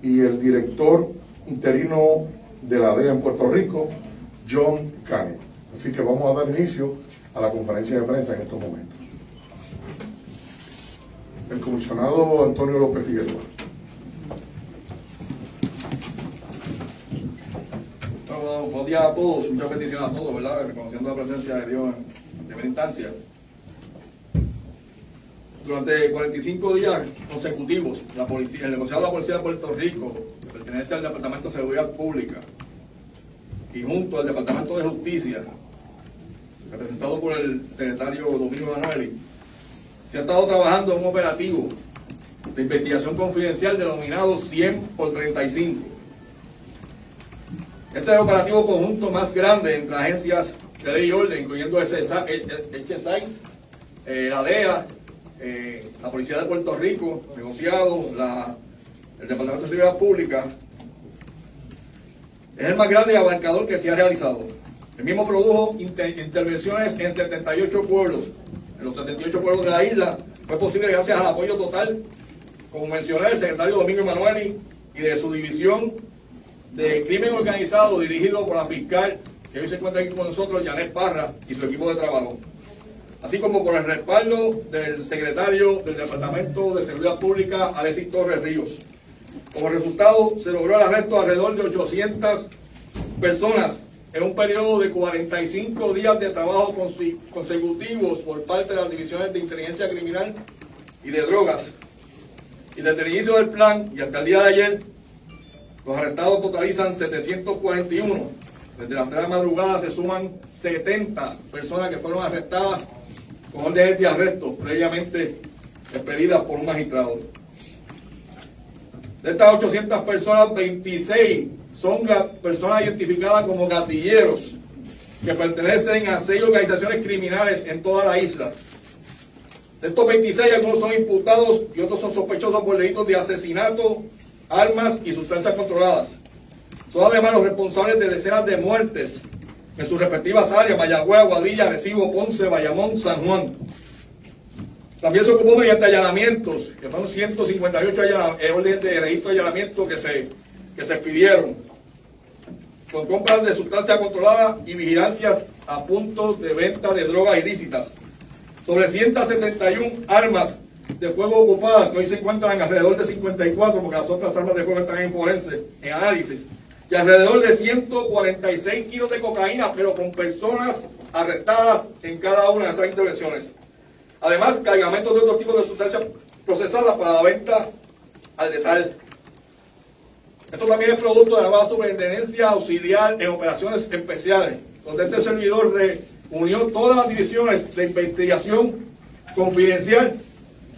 Y el director interino de la DEA en Puerto Rico, John Canning. Así que vamos a dar inicio a la conferencia de prensa en estos momentos. El comisionado Antonio López Figueroa. Bueno, buenos días a todos, muchas bendiciones a todos, ¿verdad? Reconociendo la presencia de Dios en primera instancia. Durante 45 días consecutivos, la policía, el negociado de la Policía de Puerto Rico, que pertenece al Departamento de Seguridad Pública, y junto al Departamento de Justicia, representado por el secretario Domingo Manueli, se ha estado trabajando en un operativo de investigación confidencial denominado 100 por 35. Este es el operativo conjunto más grande entre agencias de ley y orden, incluyendo HSI, eh, la DEA, eh, la Policía de Puerto Rico, negociado, la, el Departamento de Seguridad Pública. Es el más grande abarcador que se ha realizado. El mismo produjo inter intervenciones en 78 pueblos. En los 78 pueblos de la isla fue posible gracias al apoyo total, como mencioné, del secretario Domingo Emanueli y de su división de crimen organizado dirigido por la fiscal que hoy se encuentra aquí con nosotros, Janet Parra, y su equipo de trabajo. Así como por el respaldo del secretario del Departamento de Seguridad Pública, Alexis Torres Ríos. Como resultado, se logró el arresto de alrededor de 800 personas en un periodo de 45 días de trabajo consecutivos por parte de las divisiones de inteligencia criminal y de drogas. Y desde el inicio del plan y hasta el día de ayer, los arrestados totalizan 741. Desde las 3 de madrugada se suman 70 personas que fueron arrestadas con órdenes de arresto previamente expedidas por un magistrado. De estas 800 personas, 26 son personas identificadas como gatilleros que pertenecen a seis organizaciones criminales en toda la isla. De estos 26, algunos son imputados y otros son sospechosos por delitos de asesinato, armas y sustancias controladas. Son además los responsables de decenas de muertes en sus respectivas áreas, Mayagüez, Aguadilla, Recibo, Ponce, Bayamón, San Juan. También se ocupó mediante allanamientos, que fueron 158 órdenes de registro de allanamiento que se, que se pidieron con compras de sustancias controladas y vigilancias a puntos de venta de drogas ilícitas. Sobre 171 armas de fuego ocupadas, que hoy se encuentran alrededor de 54, porque las otras armas de fuego están en forense, en análisis, y alrededor de 146 kilos de cocaína, pero con personas arrestadas en cada una de esas intervenciones. Además, cargamentos de otro tipo de sustancias procesadas para la venta al detalle. Esto también es producto de la nueva superintendencia auxiliar en operaciones especiales, donde este servidor reunió todas las divisiones de investigación confidencial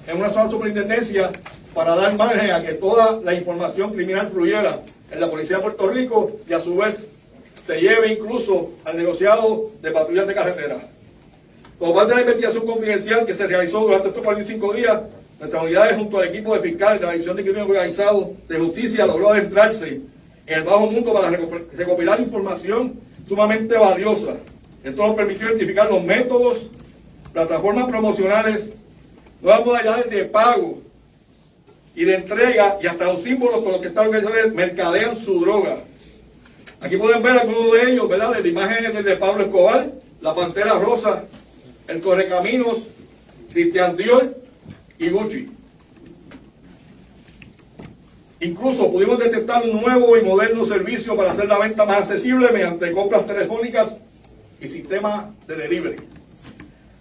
en una sola superintendencia para dar margen a que toda la información criminal fluyera en la Policía de Puerto Rico y a su vez se lleve incluso al negociado de patrullas de carretera. Como parte de la investigación confidencial que se realizó durante estos 45 días, nuestras unidades junto al equipo de fiscales de la División de Crimen Organizado de Justicia logró adentrarse en el bajo mundo para recopilar información sumamente valiosa. Esto nos permitió identificar los métodos, plataformas promocionales, nuevas modalidades de pago y de entrega y hasta los símbolos con los que estas organizaciones mercadean su droga. Aquí pueden ver algunos de ellos, ¿verdad? De imágenes de Pablo Escobar, la Pantera Rosa, el Correcaminos, Cristian Dior y Gucci. Incluso pudimos detectar un nuevo y moderno servicio para hacer la venta más accesible mediante compras telefónicas y sistemas de delivery.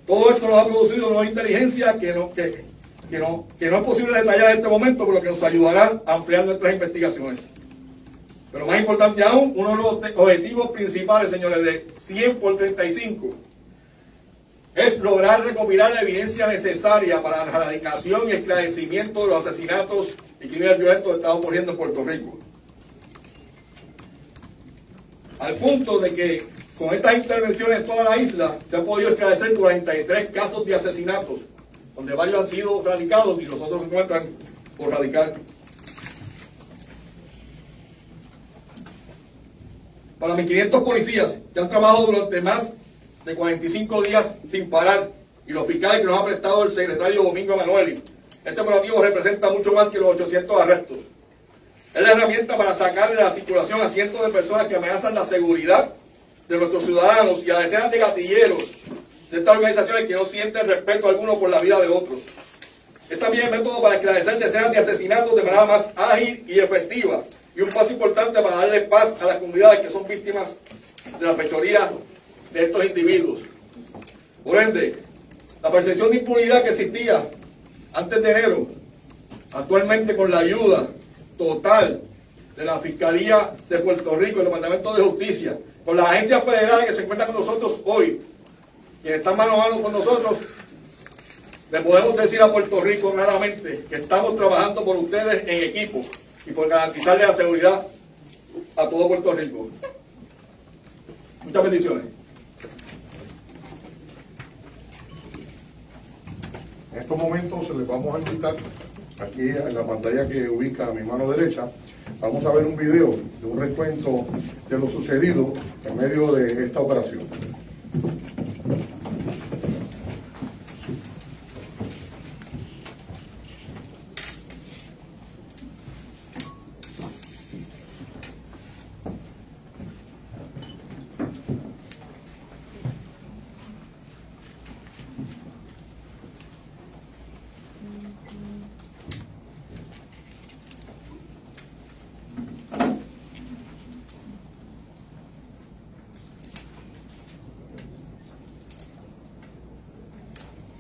Todo esto nos ha producido una inteligencia que no, que, que, no, que no es posible detallar en este momento, pero que nos ayudará a ampliar nuestras investigaciones. Pero más importante aún, uno de los objetivos principales, señores, de 100 por 35 es lograr recopilar la evidencia necesaria para la erradicación y esclarecimiento de los asesinatos y crímenes violentos que están ocurriendo en Puerto Rico. Al punto de que con estas intervenciones en toda la isla se han podido esclarecer 43 casos de asesinatos, donde varios han sido radicados y los otros se encuentran por radicar. Para mis 500 policías que han trabajado durante más de 45 días sin parar y los fiscales que nos ha prestado el secretario Domingo Manueli. Este operativo representa mucho más que los 800 arrestos. Es la herramienta para sacar de la circulación a cientos de personas que amenazan la seguridad de nuestros ciudadanos y a decenas de gatilleros de estas organizaciones que no sienten respeto alguno por la vida de otros. Es también el método para esclarecer decenas de asesinatos de manera más ágil y efectiva y un paso importante para darle paz a las comunidades que son víctimas de la fechoría de estos individuos. Por ende, la percepción de impunidad que existía antes de enero, actualmente con la ayuda total de la Fiscalía de Puerto Rico, el Departamento de Justicia, con las agencias federales que se encuentran con nosotros hoy, quienes están mano a mano con nosotros, le podemos decir a Puerto Rico claramente que estamos trabajando por ustedes en equipo y por garantizarle la seguridad a todo Puerto Rico. Muchas bendiciones. En estos momentos les vamos a invitar, aquí en la pantalla que ubica a mi mano derecha, vamos a ver un video de un recuento de lo sucedido en medio de esta operación.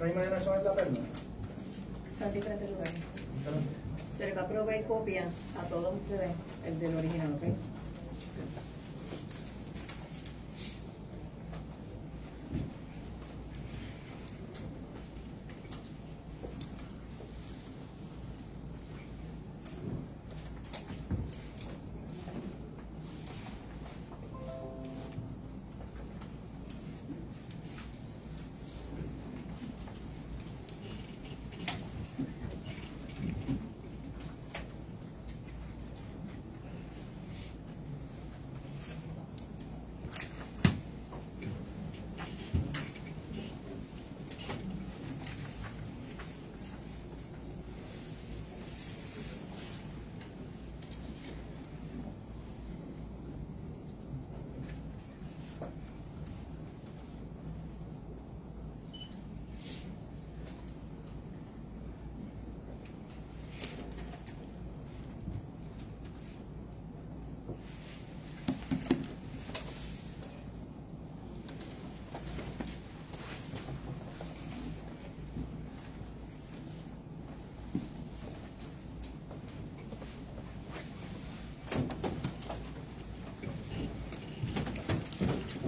¿No hay manera de saber la perla? Son diferentes lugares. Se les va a proveer copia a todos ustedes, el del original, ¿ok?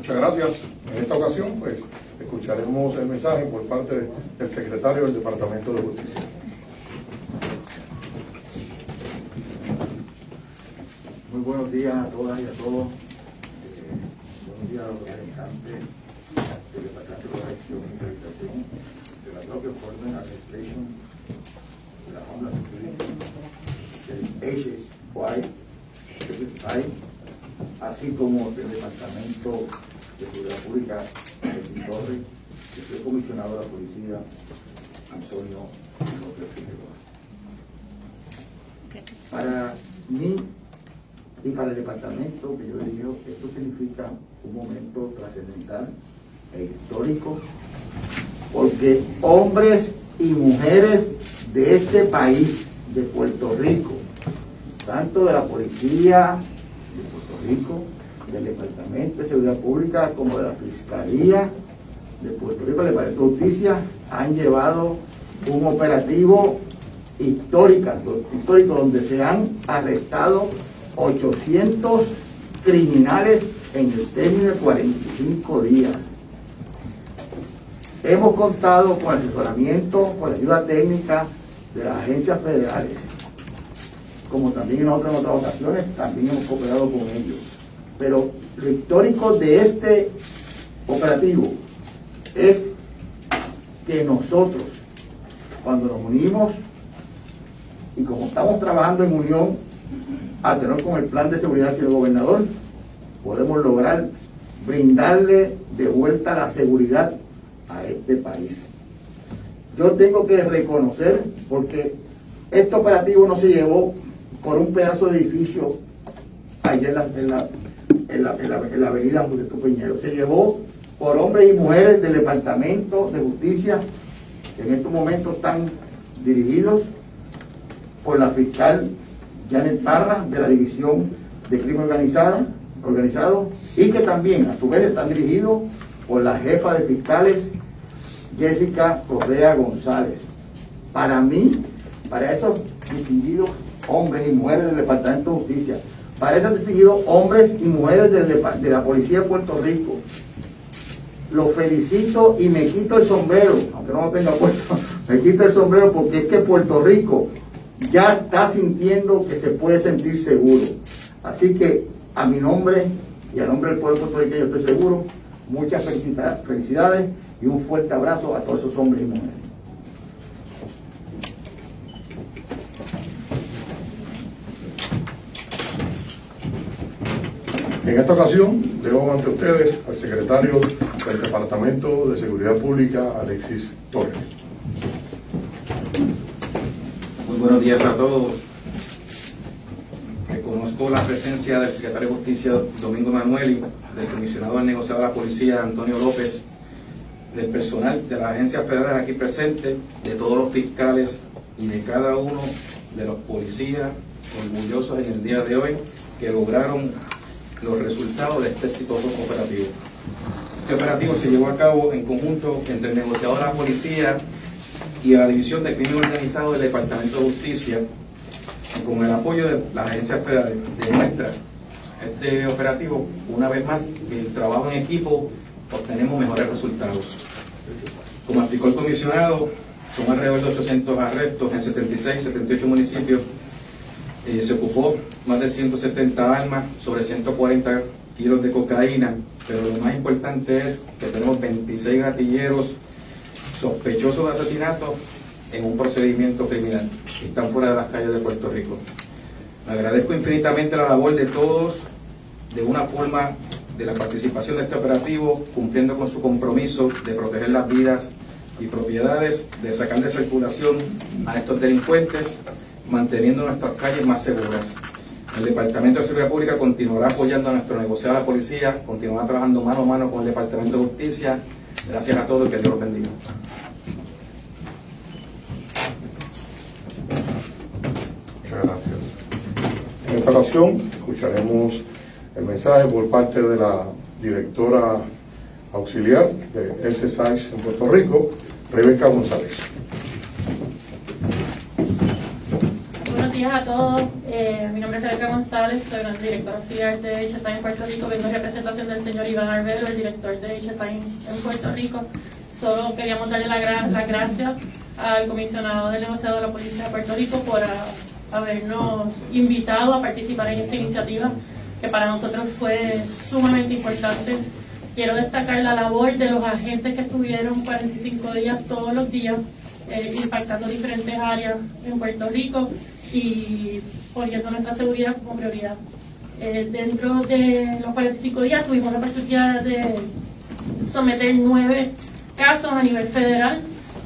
Muchas gracias. En esta ocasión, pues, escucharemos el mensaje por parte del secretario del Departamento de Justicia. Muy buenos días a todas y a todos. Eh, buenos días a los representantes del Departamento de Corrección y Rehabilitación, de la propia Enforcement Administration, de la Homeland Security, del HSY, HSI, así como del Departamento de Seguridad Pública, de Torres, que soy comisionado de la Policía, Antonio López Figueroa. Para mí y para el departamento que yo dirijo, esto significa momento trascendental e histórico, porque hombres y mujeres de este país, de Puerto Rico, tanto de la policía de Puerto Rico, del Departamento de Seguridad Pública, como de la Fiscalía de Puerto Rico, el Departamento de Justicia, han llevado un operativo histórica, histórico donde se han arrestado 800 criminales en el término de 45 días. Hemos contado con asesoramiento, con la ayuda técnica de las agencias federales, como también en otras, otras ocasiones, también hemos cooperado con ellos. Pero lo histórico de este operativo es que nosotros, cuando nos unimos y como estamos trabajando en unión a tener con el plan de seguridad del gobernador, podemos lograr brindarle de vuelta la seguridad a este país. Yo tengo que reconocer, porque este operativo no se llevó por un pedazo de edificio allá en la, en la, en la, en la, en la avenida Julián Piñero. Se llevó por hombres y mujeres del Departamento de Justicia, que en estos momentos están dirigidos por la fiscal Janet Parra de la División de Crimen Organizado, organizado y que también a su vez están dirigidos por la jefa de fiscales Jessica Correa González. Para mí, para esos distinguidos hombres y mujeres del Departamento de Justicia, para esos distinguidos hombres y mujeres de la Policía de Puerto Rico, los felicito y me quito el sombrero, aunque no lo tenga puesto, me quito el sombrero porque es que Puerto Rico ya está sintiendo que se puede sentir seguro. Así que a mi nombre y a nombre del pueblo puertorriqueño estoy seguro, muchas felicidades y un fuerte abrazo a todos esos hombres y mujeres. En esta ocasión, debo ante ustedes al secretario del Departamento de Seguridad Pública, Alexis Torres. Muy buenos días a todos. Reconozco la presencia del secretario de Justicia Domingo Manueli, del comisionado del negociado de la policía Antonio López, del personal de las agencias federales aquí presentes, de todos los fiscales y de cada uno de los policías orgullosos en el día de hoy que lograron los resultados de este exitoso operativo. Este operativo se llevó a cabo en conjunto entre el negociador de la policía y la División de Crimen Organizado del Departamento de Justicia, con el apoyo de las agencias federales, demuestra este operativo, una vez más, el trabajo en equipo obtenemos mejores resultados. Como explicó el comisionado, son alrededor de 800 arrestos en 76, 78 municipios. Eh, se ocupó más de 170 armas, sobre 140 kilos de cocaína, pero lo más importante es que tenemos 26 gatilleros sospechosos de asesinato en un procedimiento criminal están fuera de las calles de Puerto Rico. Agradezco infinitamente la labor de todos, de una forma de la participación de este operativo, cumpliendo con su compromiso de proteger las vidas y propiedades, de sacar de circulación a estos delincuentes, manteniendo nuestras calles más seguras. El Departamento de Seguridad Pública continuará apoyando a nuestro negociado de la policía, continuará trabajando mano a mano con el Departamento de Justicia. Gracias a todos y que Dios los bendiga. Muchas gracias. Ocasión escucharemos el mensaje por parte de la directora auxiliar de SSIS en Puerto Rico, Rebeca González. Buenos días a todos. Eh, mi nombre es Rebeca González, soy la directora auxiliar de HSI en Puerto Rico. Vengo en representación del señor Iván Arbelo, el director de HSI en Puerto Rico. Solo queríamos darle la las gracias al comisionado del negociado de la Policía de Puerto Rico por ah, habernos invitado a participar en esta iniciativa que para nosotros fue sumamente importante. Quiero destacar la labor de los agentes que estuvieron 45 días todos los días eh, impactando diferentes áreas en Puerto Rico y poniendo nuestra seguridad como prioridad. Eh, dentro de los 45 días tuvimos la oportunidad de someter nueve casos a nivel federal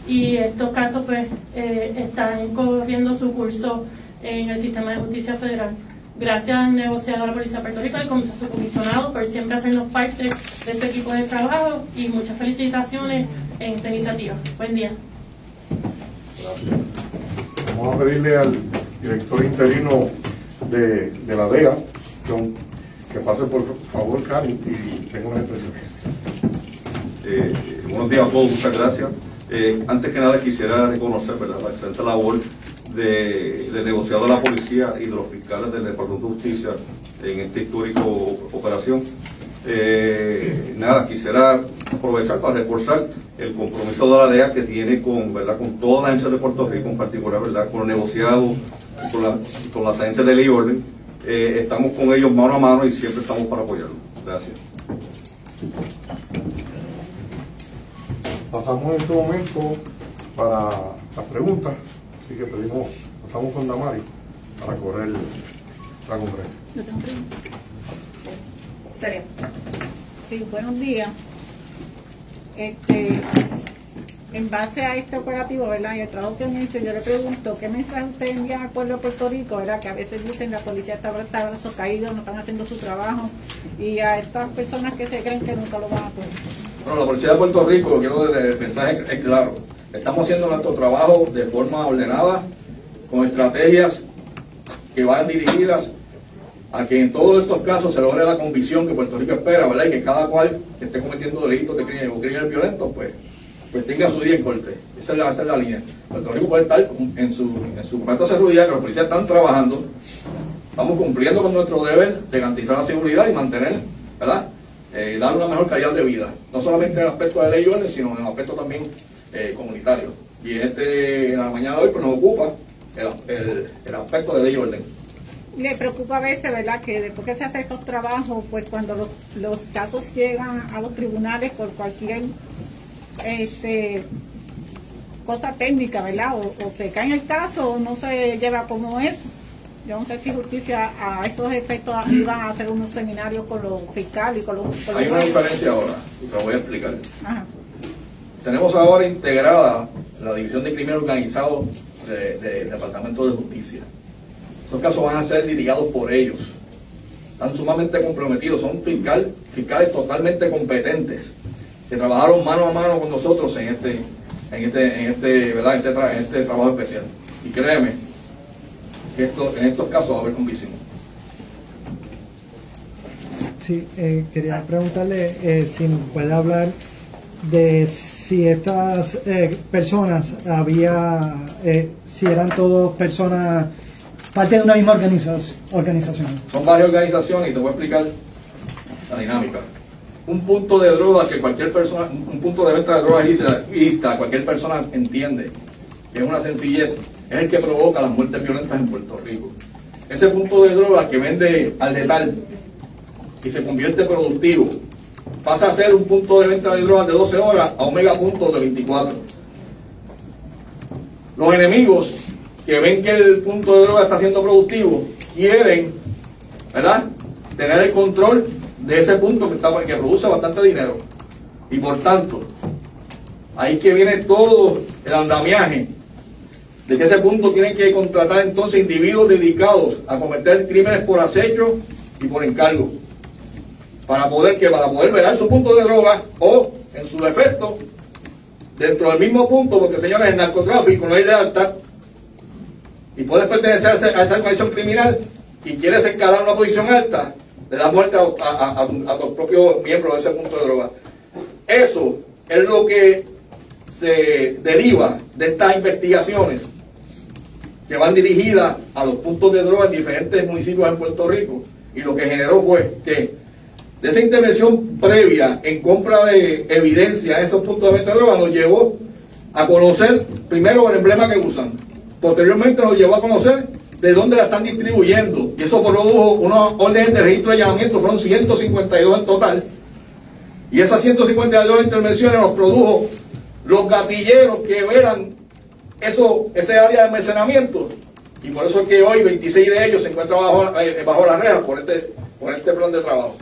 y estos casos pues eh, están corriendo su curso en el sistema de justicia federal. Gracias al negociador de la Policía de Puerto Rico y con su comisionado por siempre hacernos parte de este equipo de trabajo y muchas felicitaciones en esta iniciativa. Buen día. Vamos a pedirle al director interino de, de la DEA, John, que pase por favor, Cari, y tenga unas expresiones. Eh, buenos días a todos, muchas gracias. Eh, antes que nada quisiera reconocer ¿verdad? la excelente labor de, del negociador de la policía y de los fiscales del Departamento de Justicia en esta histórica operación. Eh, nada, quisiera aprovechar para reforzar el compromiso de la DEA que tiene con, ¿verdad? con todas las de Puerto Rico, en particular ¿verdad? con los negociados, con, la- con las agencias de ley y orden. Eh, estamos con ellos mano a mano y siempre estamos para apoyarlos. Gracias. Pasamos en este momento para las preguntas, así que pedimos, pasamos con Damari para correr la conferencia. No tengo pregunta. Serio. Sí, buenos días. Este, en base a este operativo, ¿verdad? Y el trabajo que han hecho, yo le pregunto, ¿qué mensaje usted envía al pueblo de Puerto Rico, ¿verdad? Que a veces dicen la policía está, está brazos caídos, no están haciendo su trabajo, y a estas personas que se creen que nunca lo van a poder. Bueno, la policía de Puerto Rico, lo quiero el mensaje es claro. Estamos haciendo nuestro trabajo de forma ordenada, con estrategias que van dirigidas a que en todos estos casos se logre la convicción que Puerto Rico espera, ¿verdad? Y que cada cual que esté cometiendo delitos de crimen o crímenes violentos, pues, pues tenga su día en corte. Esa es la, esa es la línea. Puerto Rico puede estar en su, en su seguridad, que los policías están trabajando, estamos cumpliendo con nuestro deber de garantizar la seguridad y mantener, ¿verdad? Eh, dar una mejor calidad de vida, no solamente en el aspecto de ley y orden, sino en el aspecto también eh, comunitario. Y en, este, en la mañana de hoy pues, nos ocupa el, el, el aspecto de ley y orden le preocupa a veces, ¿verdad?, que después que se hacen estos trabajos, pues cuando los, los casos llegan a los tribunales por cualquier este, cosa técnica, ¿verdad?, o, o se cae en el caso o no se lleva como es. Yo no sé si justicia a esos efectos iban a hacer unos seminarios con los fiscales y con los... Con Hay una diferencia ahora, y te lo voy a explicar. Ajá. Tenemos ahora integrada la División de Crimen Organizado del de, de Departamento de Justicia. Estos casos van a ser litigados por ellos. Están sumamente comprometidos, son fiscal, fiscales totalmente competentes, que trabajaron mano a mano con nosotros en este, en este, en este, ¿verdad? En este, tra en este trabajo especial. Y créeme, que esto, en estos casos va a haber convicción. Sí, eh, quería preguntarle eh, si puede hablar de si estas eh, personas había, eh, si eran todas personas parte de una misma organización. Son varias organizaciones y te voy a explicar la dinámica. Un punto de droga que cualquier persona, un punto de venta de drogas ilícita, cualquier persona entiende que es una sencillez, es el que provoca las muertes violentas en Puerto Rico. Ese punto de droga que vende al letal y se convierte productivo, pasa a ser un punto de venta de drogas de 12 horas a un megapunto de 24. Los enemigos que ven que el punto de droga está siendo productivo, quieren, ¿verdad? Tener el control de ese punto que, está, que produce bastante dinero. Y por tanto, ahí que viene todo el andamiaje de que ese punto tienen que contratar entonces individuos dedicados a cometer crímenes por acecho y por encargo. Para poder que para poder velar su punto de droga o en su defecto dentro del mismo punto, porque señores, el narcotráfico no hay lealtad y puedes pertenecer a esa organización criminal y quieres escalar una posición alta, le das muerte a, a, a, tus propios miembros de ese punto de droga. Eso es lo que se deriva de estas investigaciones que van dirigidas a los puntos de droga en diferentes municipios en Puerto Rico. Y lo que generó fue que de esa intervención previa en compra de evidencia en esos puntos de venta de droga nos llevó a conocer primero el emblema que usan, Posteriormente nos llevó a conocer de dónde la están distribuyendo. Y eso produjo unos órdenes de registro de llamamiento, fueron 152 en total. Y esas 152 intervenciones nos produjo los gatilleros que veran eso, ese área de almacenamiento. Y por eso es que hoy 26 de ellos se encuentran bajo, eh, bajo la reja por este, por este plan de trabajo.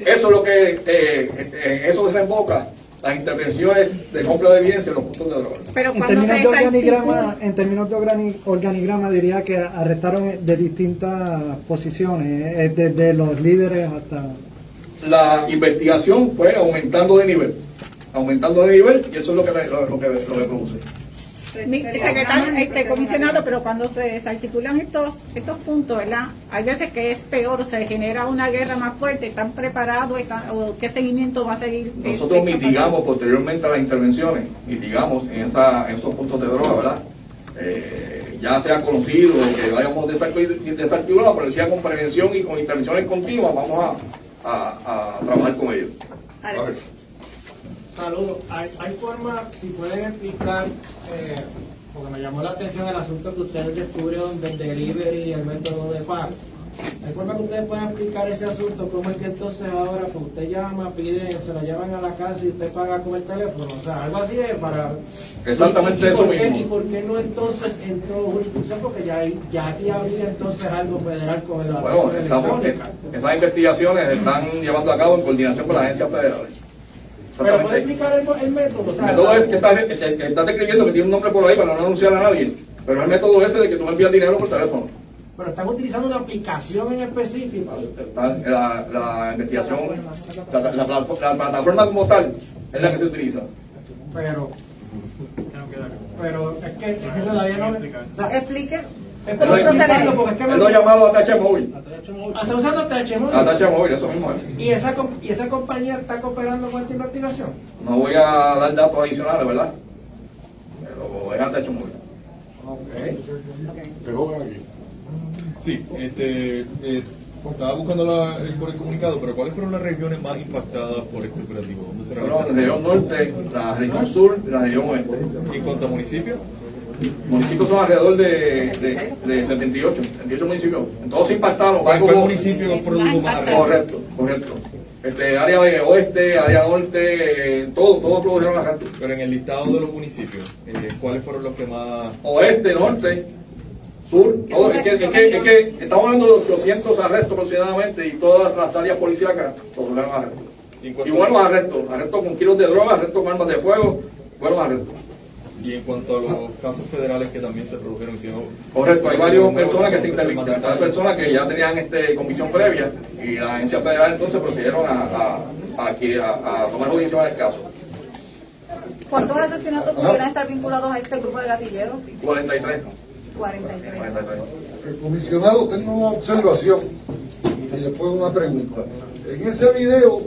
Eso es lo que, eh, eh, eso desemboca las intervenciones de compra de evidencia en los puntos de droga. Pero en términos de organigrama, en términos de organigrama diría que arrestaron de distintas posiciones, eh, desde los líderes hasta la investigación fue aumentando de nivel, aumentando de nivel y eso es lo que lo, lo que, lo que produce. Mi secretario, este comisionado, pero cuando se desarticulan estos estos puntos, ¿verdad? Hay veces que es peor, se genera una guerra más fuerte, ¿están preparados o qué seguimiento va a seguir? Nosotros mitigamos posteriormente a las intervenciones, mitigamos en, esa, en esos puntos de droga, ¿verdad? Eh, ya sea conocido que vayamos desarticulados, pero decía con prevención y con intervenciones continuas, vamos a, a, a trabajar con ellos. Saludos. ¿Hay, hay forma, si pueden explicar, eh, porque me llamó la atención el asunto que ustedes descubrieron del delivery y el método de pago. ¿Hay forma que ustedes puedan explicar ese asunto? ¿Cómo es que entonces ahora pues usted llama, pide, se la llevan a la casa y usted paga con el teléfono? O sea, algo así es para... Exactamente y, y eso qué, mismo. ¿Y por qué no entonces entró jurisdicción? Porque ya, ya aquí habría entonces algo federal con el Bueno, estamos, esas investigaciones se están llevando a cabo en coordinación con las agencias federales. Pero puede explicar el, el método. O El sea, método es que estás, que, que estás describiendo que tiene un nombre por ahí para no anunciar a nadie. Pero es el método ese de que tú me envías dinero por teléfono. Pero están utilizando una aplicación en específico. Está- La, la investigación, la, la- la- la plataforma como tal es la que se utiliza. Pero. Pero es que, es que todavía no. O sea, Explique. Lo, explicarlo porque es que lo llamado a Tacha Móvil. Está usando TH Móvil. A Tacha Móvil, eso mismo es. ¿Y esa, ¿Y esa compañía está cooperando con esta investigación? No voy a dar datos adicionales, ¿verdad? Pero es a Tacha Móvil. Pero ven aquí. Sí, este, eh, estaba buscando la- el- por el comunicado, pero ¿cuáles fueron las regiones más impactadas por este operativo? ¿Dónde se Bueno, la región norte, la región sur y la región oeste. ¿Y a municipios? Municipios son alrededor de, de, de 78, 78 municipios. Todos se impactaron. ¿En cuál Algo- municipio produjo más? Correcto, correcto. Este, área de oeste, área norte, eh, todo, todos produjeron arrestos. Pero en el listado de los municipios, eh, ¿cuáles fueron los que más... Oeste, norte, sur, todo. Es que, es que, es que estamos hablando de 800 arrestos aproximadamente y todas las áreas policíacas produjeron arrestos. Y Y buenos arrestos, arrestos con kilos de droga, arrestos con armas de fuego, buenos arrestos. Y en cuanto a los casos federales que también se produjeron, si no- Correcto, hay varias personas que se intervinieron, hay personas que ya tenían este convicción previa y la agencia federal entonces procedieron a, a, a, a- a tomar jurisdicción del caso. ¿Cuántos asesinatos pudieran estar vinculados a este grupo de gatilleros? 43. 43. 43. El comisionado, tengo una observación y después una pregunta. En ese video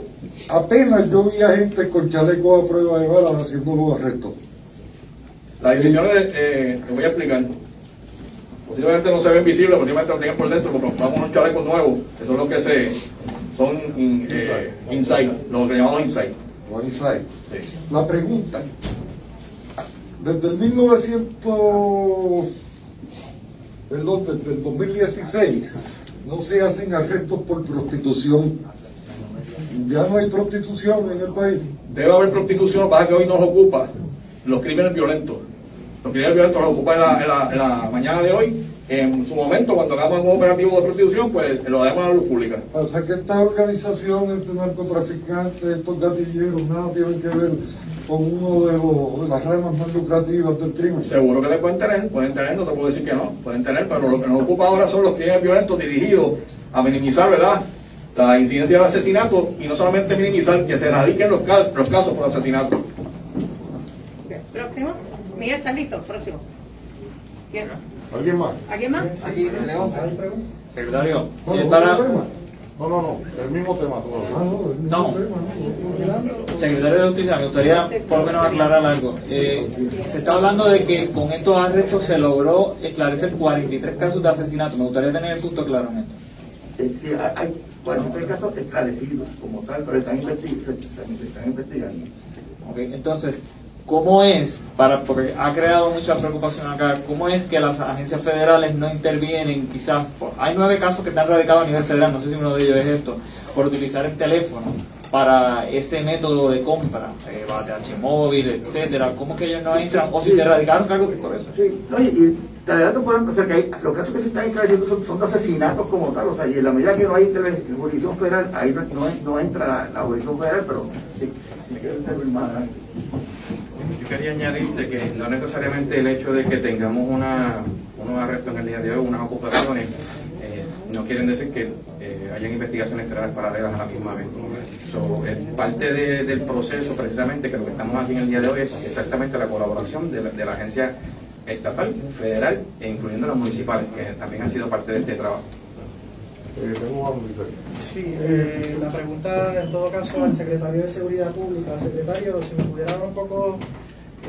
apenas yo vi a gente con chalecos a prueba de balas haciendo los arrestos. Las divisiones, eh, te voy a explicar. Posiblemente no se ven visibles, posiblemente lo tengan por dentro, porque compramos unos chalecos nuevos, que son los que se son in- eh, inside, lo que llamamos inside. o inside. Sí. La pregunta, desde el 1900, perdón, desde el 2016 no se hacen arrestos por prostitución. Ya no hay prostitución en el país. Debe haber prostitución, lo que pasa es que hoy nos ocupa los crímenes violentos. Los crímenes violentos nos ocupa en la, en la- en la mañana de hoy. En su momento, cuando hagamos un operativo de prostitución, pues lo damos a la luz pública. O sea que esta organización, este narcotraficante, estos gatilleros, nada tienen que ver con uno de, los, de las ramas más lucrativas del crimen. Seguro que le pueden tener, pueden tener, no te puedo decir que no, pueden tener, pero lo que nos ocupa ahora son los crímenes violentos dirigidos a minimizar, ¿verdad? La incidencia de asesinato y no solamente minimizar, que se erradiquen los casos, los casos por asesinato. Miguel, ¿estás listo? Próximo. ¿Quién? ¿Alguien más? ¿Alguien más? Secretario, No, eh, no, para, no, tema. No, no, no. El mismo tema Ah, todavía. no, el mismo No. tema, ¿no? secretario de Justicia, me gustaría por lo menos aclarar algo. Eh, se está hablando de que con estos arrestos se logró esclarecer 43 casos de asesinato. Me gustaría tener el punto claro en esto. Eh, Sí, hay- hay 43 casos esclarecidos como tal, pero están, investi- se- están investigando. Ok, Entonces, ¿cómo es, para, porque ha creado mucha preocupación acá, cómo es que las agencias federales no intervienen quizás? por- hay nueve casos que están radicados a nivel federal, no sé si uno de ellos es esto, por utilizar el teléfono para ese método de compra, eh, móvil, etcétera. ¿Cómo que ellos no entran? O si se radicaron cargos por eso. Sí, no, y, y te adelanto por ejemplo, o sea, que hay- los casos que se están esclareciendo son, son de asesinatos como tal, o sea, y en la medida que no hay jurisdicción federal, ahí no, no, no entra la, la jurisdicción federal, pero sí, me quedo. Yo quería añadir de que no necesariamente el hecho de que tengamos una, unos arrestos en el día de hoy, unas ocupaciones, eh, no quieren decir que eh, hayan investigaciones federales paralelas a la misma vez. So, es parte de- del proceso precisamente que lo que estamos aquí en el día de hoy es exactamente la colaboración de la, de la agencia estatal, federal e incluyendo las municipales, que también han sido parte de este trabajo. Eh, tengo algo que Sí, eh, la pregunta en todo caso al secretario de Seguridad Pública. Secretario, si me pudiera hablar un poco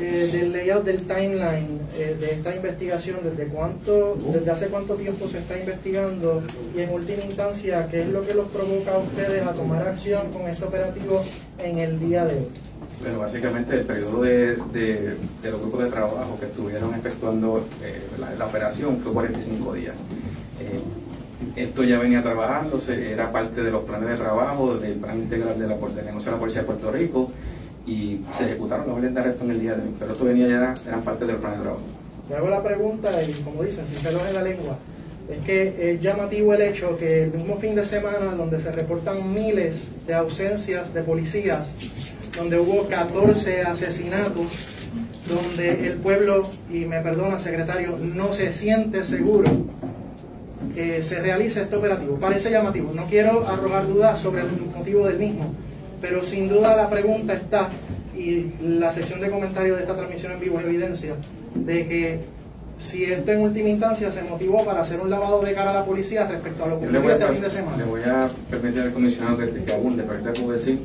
eh, del layout del timeline eh, de esta investigación, desde cuánto, desde hace cuánto tiempo se está investigando y en última instancia, qué es lo que los provoca a ustedes a tomar acción con este operativo en el día de hoy. Bueno, básicamente el periodo de, de- de los grupos de trabajo que estuvieron efectuando eh, la, la operación fue 45 días. Eh, esto ya venía trabajándose, era parte de los planes de trabajo del plan integral de la, del negocio de la Policía de Puerto Rico y se ejecutaron los órdenes de arresto en el día de hoy, pero esto venía ya, eran parte del plan de trabajo. Me hago la pregunta y como dicen, sin pelos en la lengua, es que es llamativo el hecho que el mismo fin de semana donde se reportan miles de ausencias de policías donde hubo 14 asesinatos, donde el pueblo, y me perdona secretario, no se siente seguro que se realice este operativo. Parece llamativo, no quiero arrojar dudas sobre el motivo del mismo, pero sin duda la pregunta está, y la sección de comentarios de esta transmisión en vivo es evidencia, de que si esto en última instancia se motivó para hacer un lavado de cara a la policía respecto a lo que ocurrió este fin de semana. le voy a permitir al comisionado que, que abunde, pero puedo decir,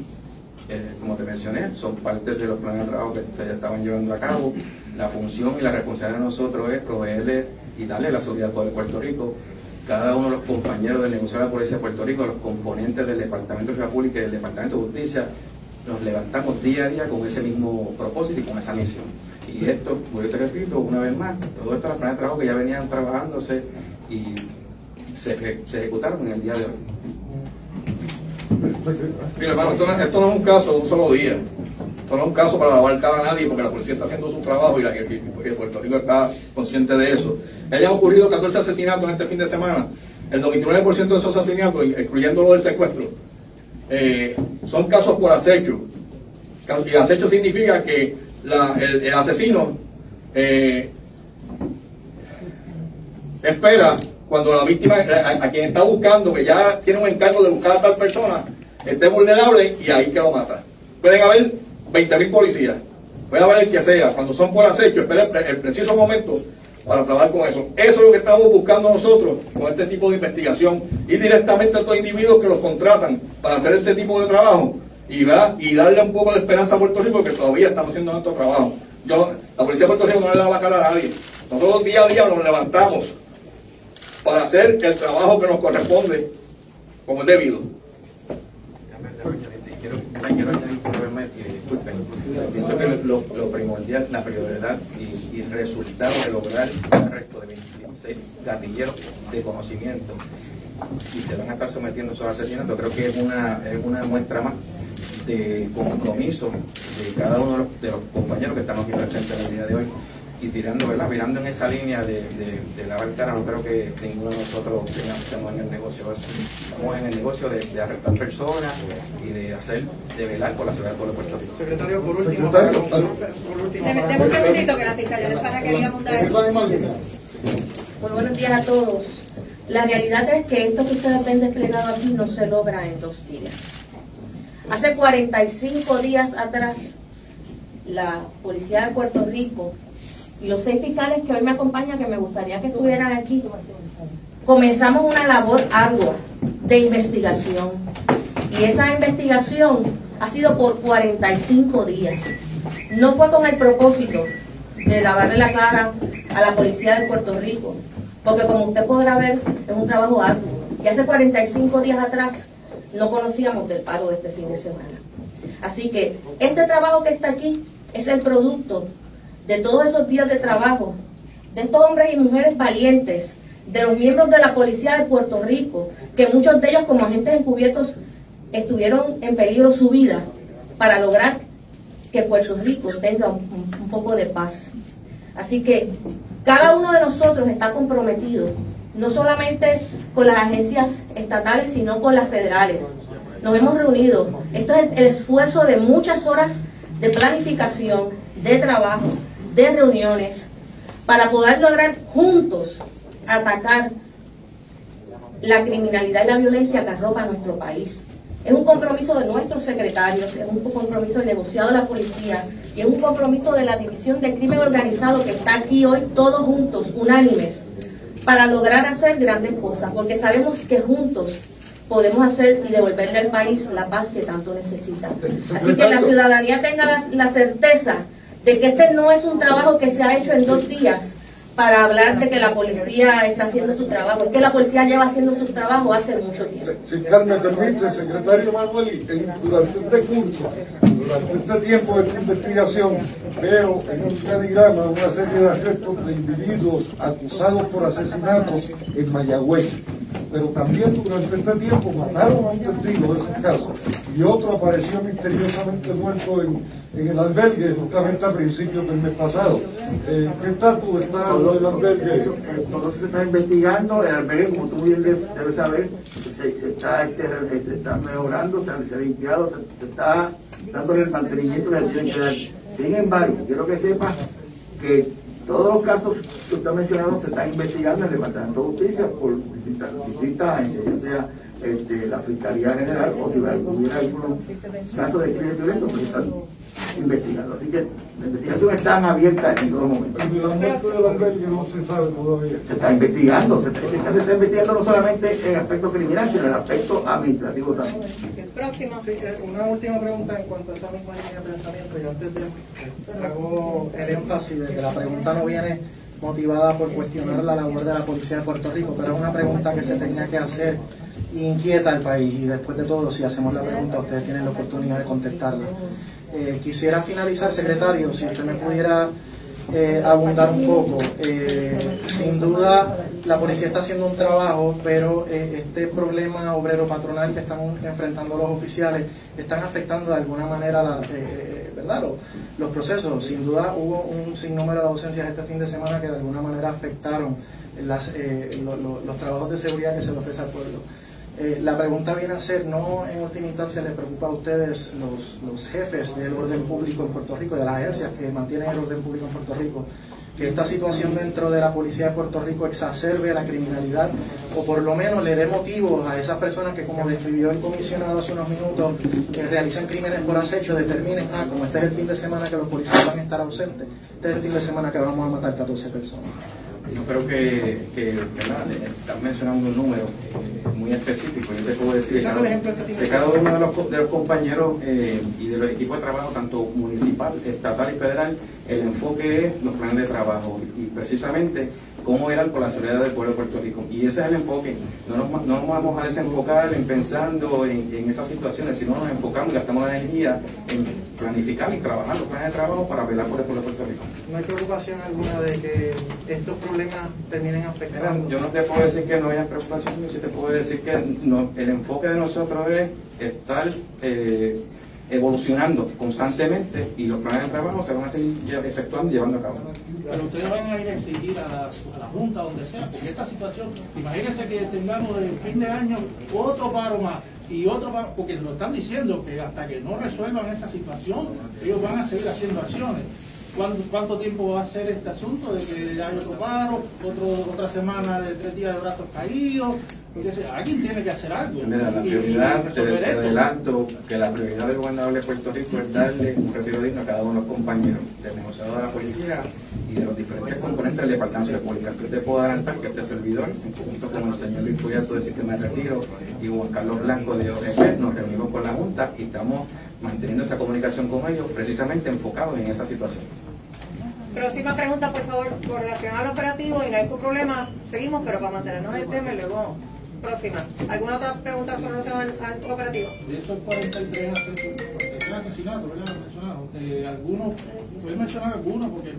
eh, como te mencioné, son partes de los planes de trabajo que se estaban llevando a cabo. La función y la responsabilidad de nosotros es proveerle y darle la seguridad al pueblo de Puerto Rico. Cada uno de los compañeros del negocio de la Policía de Puerto Rico, los componentes del Departamento de Seguridad Pública y del Departamento de Justicia, nos levantamos día a día con ese mismo propósito y con esa misión. Y esto, pues yo te repito una vez más, todo esto planes de trabajo que ya venían trabajándose y se ejecutaron en el día de hoy. Mira, hermano, esto no, esto no es un caso de un solo día. Esto no es un caso para lavar cara a nadie porque la policía está haciendo su trabajo y, la, Puerto Rico está consciente de eso. Hayan ocurrido 14 asesinatos en este fin de semana. El 99% de esos asesinatos, incluyendo lo del secuestro, eh, son casos por acecho. Y acecho significa que el, asesino eh, espera cuando la víctima, a, a quien está buscando, que ya tiene un encargo de buscar a tal persona, esté vulnerable y ahí que lo mata. Pueden haber 20.000 policías, puede haber el que sea, cuando son por acecho, espera el, pre- el preciso momento para trabajar con eso. Eso es lo que estamos buscando nosotros con este tipo de investigación, ir directamente a estos individuos que los contratan para hacer este tipo de trabajo y, y darle un poco de esperanza a Puerto Rico que todavía estamos haciendo nuestro trabajo. Yo, la policía de Puerto Rico no le da la cara a nadie. Nosotros día a día nos levantamos para hacer el trabajo que nos corresponde como es debido. Disculpen, pienso que lo, primordial, la prioridad y, el resultado de lograr el arresto de 26 gatilleros de conocimiento y se van a estar sometiendo a esos asesinatos, creo que es una, es una muestra más de compromiso de cada uno de los compañeros que estamos aquí presentes en el día de hoy y tirando, ¿verdad? Mirando en esa línea de, de, de lavar cara, no creo que ninguno de nosotros tengamos estemos en el negocio así. Estamos en el negocio de, de arrestar personas y de hacer, de velar por la seguridad del pueblo de Puerto Rico. Secretario, por último, Secretario, por, por último, Deme un segundito que la fiscalía le para que diga montar Muy buenos días a todos. La realidad es que esto que ustedes ven desplegado aquí no se logra en dos días. Hace 45 días atrás, la policía de Puerto Rico y los seis fiscales que hoy me acompañan, que me gustaría que estuvieran aquí, comenzamos una labor ardua de investigación. Y esa investigación ha sido por 45 días. No fue con el propósito de lavarle la cara a la policía de Puerto Rico, porque como usted podrá ver, es un trabajo arduo. Y hace 45 días atrás no conocíamos del paro de este fin de semana. Así que este trabajo que está aquí es el producto de todos esos días de trabajo, de estos hombres y mujeres valientes, de los miembros de la policía de Puerto Rico, que muchos de ellos como agentes encubiertos estuvieron en peligro su vida para lograr que Puerto Rico tenga un, poco de paz. Así que cada uno de nosotros está comprometido, no solamente con las agencias estatales, sino con las federales. Nos hemos reunido. Esto es el esfuerzo de muchas horas de planificación, de trabajo, de reuniones, para poder lograr juntos atacar la criminalidad y la violencia que arropa nuestro país. Es un compromiso de nuestros secretarios, es un compromiso del negociado de la policía y es un compromiso de la División de Crimen Organizado que está aquí hoy todos juntos, unánimes, para lograr hacer grandes cosas, porque sabemos que juntos podemos hacer y devolverle al país la paz que tanto necesita. Así que la ciudadanía tenga la, la certeza de que este no es un trabajo que se ha hecho en dos días para hablar de que la policía está haciendo su trabajo, es que la policía lleva haciendo su trabajo hace mucho tiempo. Si Carmen permite, secretario Manuel, durante este curso, durante este tiempo de esta investigación, veo en un organigrama una serie de arrestos de individuos acusados por asesinatos en Mayagüez. Pero también durante este tiempo mataron a un testigo de ese caso y otro apareció misteriosamente muerto en, en el albergue justamente a principios del mes pasado. Eh, ¿Qué estatus está lo del albergue? Todo eso se está investigando, el albergue, como tú bien debes saber, se, se está, este, re- este, está mejorando, se se ha limpiado, se, se está dándole el mantenimiento que tienen que dar. Sin embargo, quiero que sepa que todos los casos que usted ha mencionado se están investigando en el Departamento de Justicia por distintas, agencias, ya sea este, la Fiscalía General o si hubiera algunos casos de crimen violento, pues están investigando. Así que la investigación está abierta en todo momento. La muerte albergue no se sabe todavía. Se está investigando, se está, se está investigando no solamente en el aspecto criminal, sino en el aspecto administrativo también. Próximo. Sí, eh, una última pregunta en cuanto a esa misma línea de pensamiento. Yo antes de hago el énfasis de que la pregunta no viene motivada por cuestionar la labor de la policía de Puerto Rico, pero es una pregunta que se tenía que hacer y inquieta al país. Y después de todo, si hacemos la pregunta, ustedes tienen la oportunidad de contestarla. Eh, quisiera finalizar, secretario, si usted me pudiera eh, abundar un poco. Eh, sin duda, la policía está haciendo un trabajo, pero eh, este problema obrero patronal que están enfrentando los oficiales están afectando de alguna manera la, ¿verdad? Los, procesos. Sin duda, hubo un sinnúmero de ausencias este fin de semana que de alguna manera afectaron las, lo- lo- los trabajos de seguridad que se le ofrece al pueblo. Eh, la pregunta viene a ser, no en última instancia les preocupa a ustedes los, los jefes del orden público en Puerto Rico, de las agencias que mantienen el orden público en Puerto Rico, que esta situación dentro de la policía de Puerto Rico exacerbe la criminalidad o por lo menos le dé motivos a esas personas que, como describió el comisionado hace unos minutos, que realizan crímenes por acecho, determinen, ah, como este es el fin de semana que los policías van a estar ausentes, este es el fin de semana que vamos a matar 14 personas. Yo creo que, que ¿verdad? Estás mencionando un número eh, muy específico. Yo te puedo decir que cada, este de cada uno de los, co- de los compañeros eh, y de los equipos de trabajo, tanto municipal, estatal y federal, el enfoque es los planes de trabajo y, y precisamente cómo eran por la seguridad del pueblo de Puerto Rico. Y ese es el enfoque. No nos, no nos vamos a desenfocar en pensando en, en esas situaciones, sino nos enfocamos y gastamos la energía en planificar y trabajar los planes de trabajo para velar por el pueblo de Puerto Rico. No hay preocupación alguna de que estos problemas terminen Mira, afectando. yo no te puedo decir que no haya preocupación, yo sí te puedo decir que no- el enfoque de nosotros es estar eh, evolucionando constantemente y los planes de trabajo se van a seguir efectuando y llevando a cabo. Pero ustedes van a ir a exigir a la, Junta, donde sea, porque esta situación, imagínense que tengamos el fin de año otro paro más y otro paro, porque lo están diciendo que hasta que no resuelvan esa situación, ellos van a seguir haciendo acciones. ¿Cuánto, cuánto tiempo va a ser este asunto de que hay otro paro, otro, otra semana de tres días de brazos caídos? Se- alguien tiene que hacer algo. Mira, la Y- y prioridad, te, adelanto que la prioridad del gobernador de Puerto Rico es darle un retiro digno a cada uno de los compañeros, del negociador de la policía y de los diferentes componentes del Departamento de Pública. Yo te puedo adelantar que este servidor, en conjunto con el señor Luis Puyazo del Sistema de Retiro y Juan Carlos Blanco de ORG, nos reunimos con la Junta y estamos manteniendo esa comunicación con ellos, precisamente enfocados en esa situación. Próxima pregunta, por favor, con relación al operativo y no hay problema, seguimos, pero para mantenernos en el tema y luego, próxima. ¿Alguna otra pregunta con relación al, al operativo? De esos 43 ases- 43 asesinatos, ¿verdad? Eh, algunos, pueden mencionar algunos porque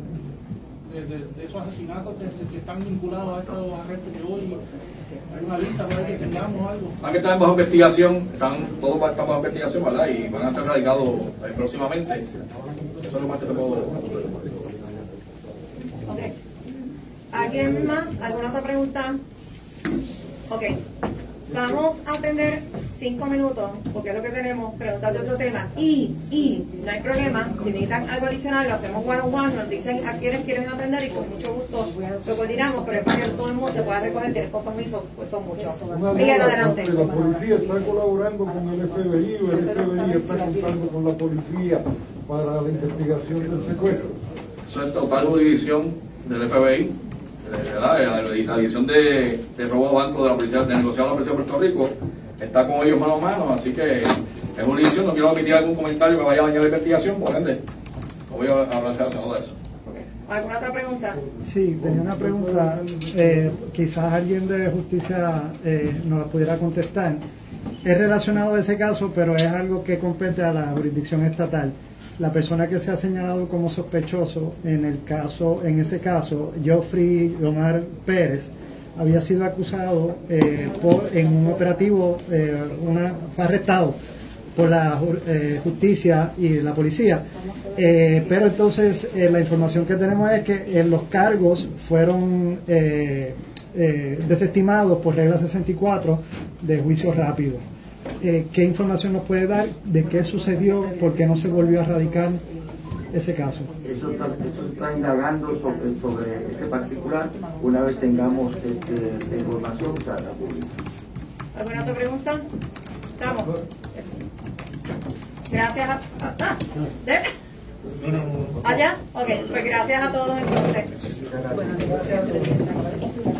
de, de- de esos asesinatos que, que están vinculados a estos arrestos que hoy hay una lista por ahí que tengamos algo. Que están bajo investigación, están todos están bajo investigación, ¿verdad? Y van a ser radicados eh, próximamente. Eso es lo más que te puedo Ok. ¿Alguien más? ¿Alguna otra pregunta? Ok. Vamos a atender cinco minutos, porque es lo que tenemos, preguntas de otro tema. Y, y, no hay problema, si necesitan algo adicional, lo hacemos one on one, nos dicen a quienes quieren atender y con mucho gusto lo coordinamos, pero es para que todo el mundo se pueda recoger, tienen compromiso, pues son muchos. Miguel, adelante. La policía está colaborando con el FBI o el FBI está contando con la policía para la investigación del secuestro. Eso es total jurisdicción del FBI, ¿verdad? La, la división de, de robo de banco de la policía, de negociado de la policía de Puerto Rico, está con ellos mano a mano, así que es jurisdicción, no quiero omitir algún comentario que vaya a dañar la investigación, por ende, no voy a hablar relacionado de eso. ¿Alguna otra pregunta? Sí, tenía una pregunta. eh, quizás alguien de justicia eh, nos la pudiera contestar. Es relacionado a ese caso, pero es algo que compete a la jurisdicción estatal. La persona que se ha señalado como sospechoso en el caso, en ese caso, Geoffrey Omar Pérez, había sido acusado eh, por, en un operativo, eh, una, fue arrestado por la eh, justicia y la policía. Eh, pero entonces eh, la información que tenemos es que los cargos fueron desestimados por regla 64 de juicio rápido. Eh, ¿qué información nos puede dar de qué sucedió, por qué no se volvió a radicar ese caso? Eso está, eso está indagando sobre, sobre ese particular. Una vez tengamos este, información, se hará pública. ¿Alguna otra pregunta? Estamos. Gracias a... Ah, ¿de? ¿Allá? Ok, pues gracias a todos entonces. Bueno, gracias.